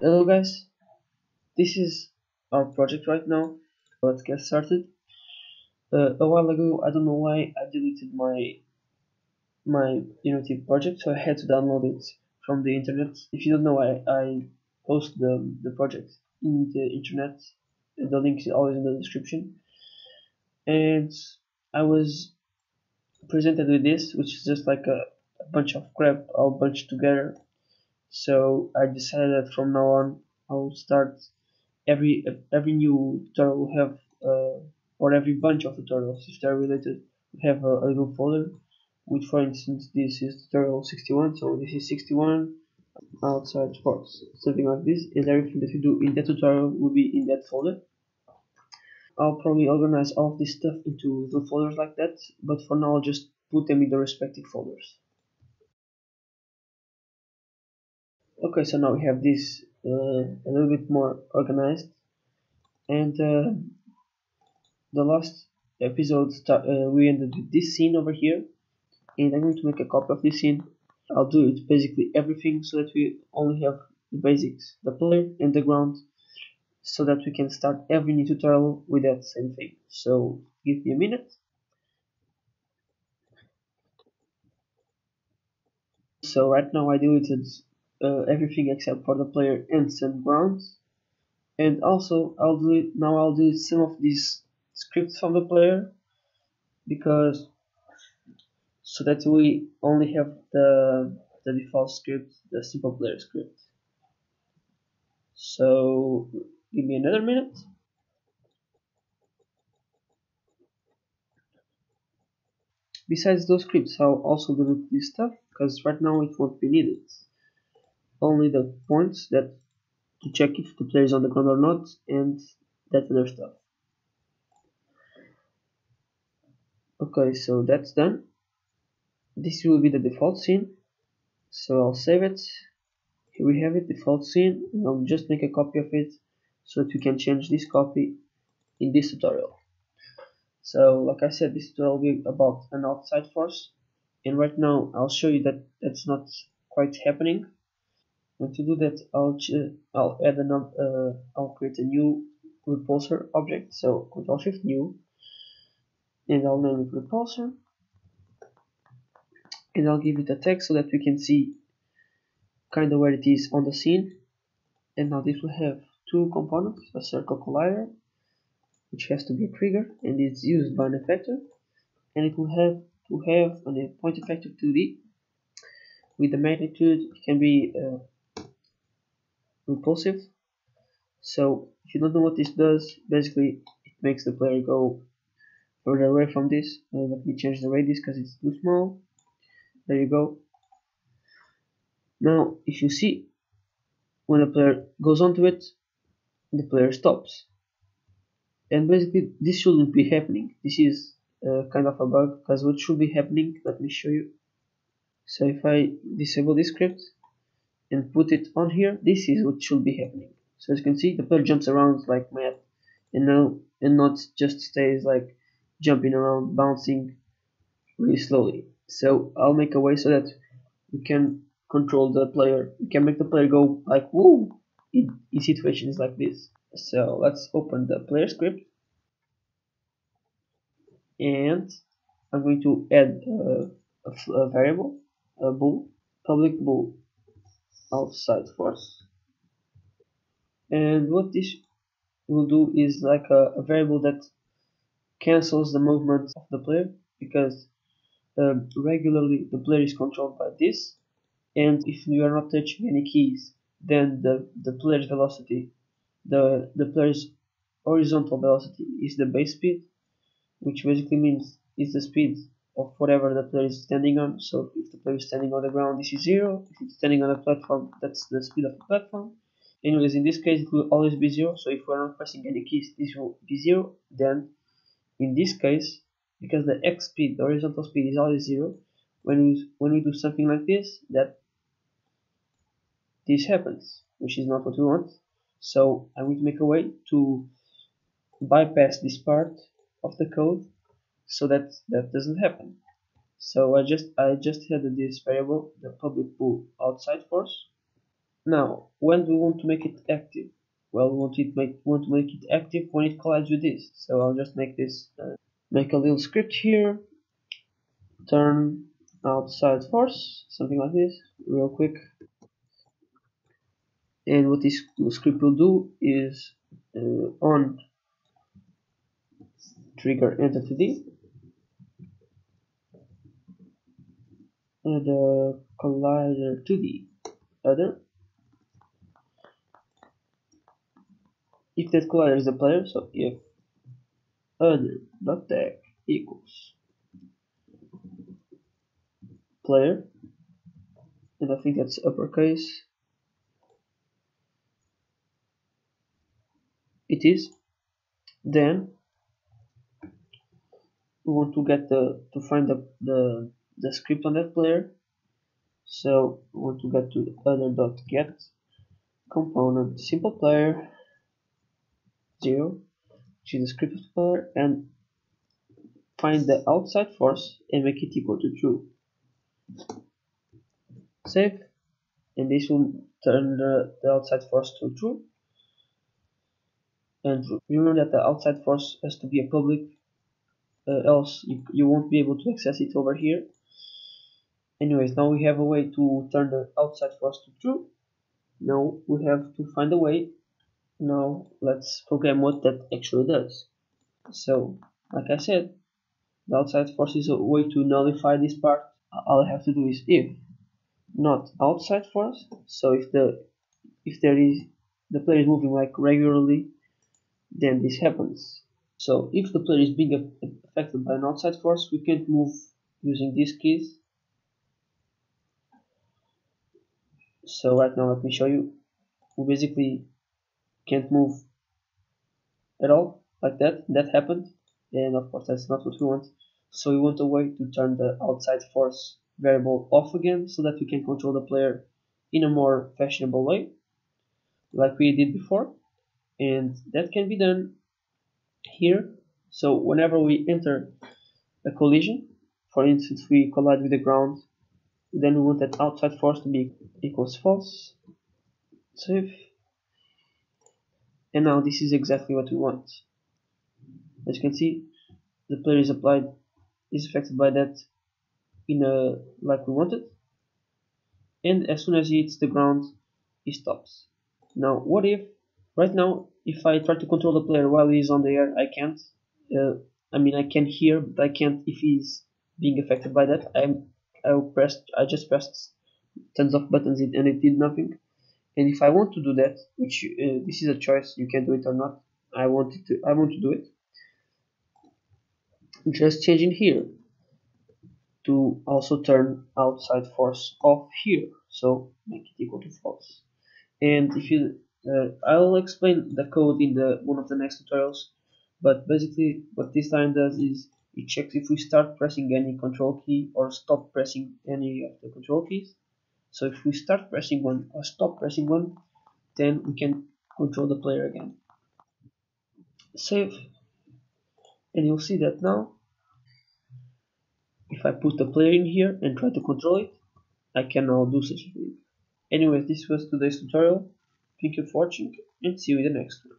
Hello guys, this is our project right now. Let's get started. Uh, a while ago, I don't know why I deleted my my Unity project, so I had to download it from the internet. If you don't know, I, I post the, the project in the internet. The link is always in the description. And I was presented with this, which is just like a, a bunch of crap all bunched together. So I decided that from now on, I'll start every every new tutorial will have uh, or every bunch of tutorials. If they're related have a, a little folder which for instance this is tutorial 61 so this is 61 outside forces something like this and everything that we do in that tutorial will be in that folder. I'll probably organize all of this stuff into little folders like that but for now I'll just put them in the respective folders okay so now we have this uh, a little bit more organized. And uh, the last episode start, uh, we ended with this scene over here. And I'm going to make a copy of this scene. I'll do it basically everything so that we only have the basics the player and the ground so that we can start every new tutorial with that same thing. So give me a minute. So right now I deleted uh, everything except for the player and some grounds and also I'll do now I'll do some of these scripts from the player because so that we only have the the default script the simple player script. So give me another minute. Besides those scripts I'll also delete this stuff because right now it won't be needed only the points that to check if the player is on the ground or not and that other stuff. Okay so that's done. This will be the default scene. So I'll save it. Here we have it default scene. And I'll just make a copy of it so that we can change this copy in this tutorial. So like I said this tutorial will be about an outside force. And right now I'll show you that that's not quite happening and to do that I'll I'll add uh, I'll create a new repulsor object. So control shift new and I'll name it repulsor. And I'll give it a text so that we can see kind of where it is on the scene. And now this will have two components a circle collider which has to be a trigger and is used by an effector. And it will have to have a point effector 2D with the magnitude it can be uh, repulsive so if you don't know what this does basically it makes the player go further away from this. Uh, let me change the radius because it's too small. There you go. Now if you see when the player goes onto it the player stops. And basically this shouldn't be happening. This is uh, kind of a bug because what should be happening let me show you. So if I disable this script and put it on here this is what should be happening. So as you can see the player jumps around like mad and now and not just stays like jumping around bouncing really slowly. So I'll make a way so that we can control the player. We can make the player go like woo in, in situations like this. So let's open the player script. And I'm going to add a, a variable a bool public bool outside force. And what this will do is like a, a variable that cancels the movement of the player because um, regularly the player is controlled by this and if you are not touching any keys then the, the player's velocity the, the player's horizontal velocity is the base speed which basically means is the speed of whatever the player is standing on. So if the player is standing on the ground this is zero. If it's standing on a platform that's the speed of the platform. Anyways in this case it will always be zero. So if we're not pressing any keys this will be zero. Then in this case because the x speed the horizontal speed is always zero when we when we do something like this that this happens which is not what we want. So I'm going to make a way to bypass this part of the code so that that doesn't happen so I just I just added this variable the public bool outside force Now, when do we want to make it active? Well, we want, it make, want to make it active when it collides with this. So I'll just make this, uh, make a little script here, turn outside force, something like this, real quick. And what this script will do is uh, on trigger enter 2D the collider to the other. If that collider is a player so if other dot tag equals player and I think that's uppercase. It is. Then we want to get the to find the, the the script on that player. So we want to get to other dot get component simple player zero which the script of the player and find the outside force and make it equal to true. Save. And this will turn the, the outside force to true. And remember that the outside force has to be a public uh, else you, you won't be able to access it over here anyways now we have a way to turn the outside force to true now we have to find a way. Now let's program what that actually does. So like I said the outside force is a way to nullify this part. All I have to do is if not outside force. So if the if there is the player is moving like regularly then this happens. So if the player is being affected by an outside force we can't move using these keys so right now let me show you. We basically can't move at all like that. That happened. And of course that's not what we want. So we want a way to turn the outside force variable off again so that we can control the player in a more fashionable way like we did before. And that can be done here. So whenever we enter a collision for instance we collide with the ground then we want that outside force to be equals false. Save and now this is exactly what we want. As you can see the player is applied is affected by that in a like we wanted. And as soon as he hits the ground he stops. Now what if right now if I try to control the player while he's on the air I can't uh, I mean I can hear but I can't if he's being affected by that. I'm I pressed I just pressed tons of buttons and it did nothing. And if I want to do that which uh, this is a choice you can do it or not I want to I want to do it. Just changing here to also turn outside force off here. So make it equal to false. And if you uh, I'll explain the code in the one of the next tutorials but basically what this line does is it checks if we start pressing any control key or stop pressing any of the control keys. So if we start pressing one or stop pressing one then we can control the player again. Save. And you'll see that now if I put the player in here and try to control it I can now do such a thing. Anyways this was today's tutorial. Thank you for watching and see you in the next one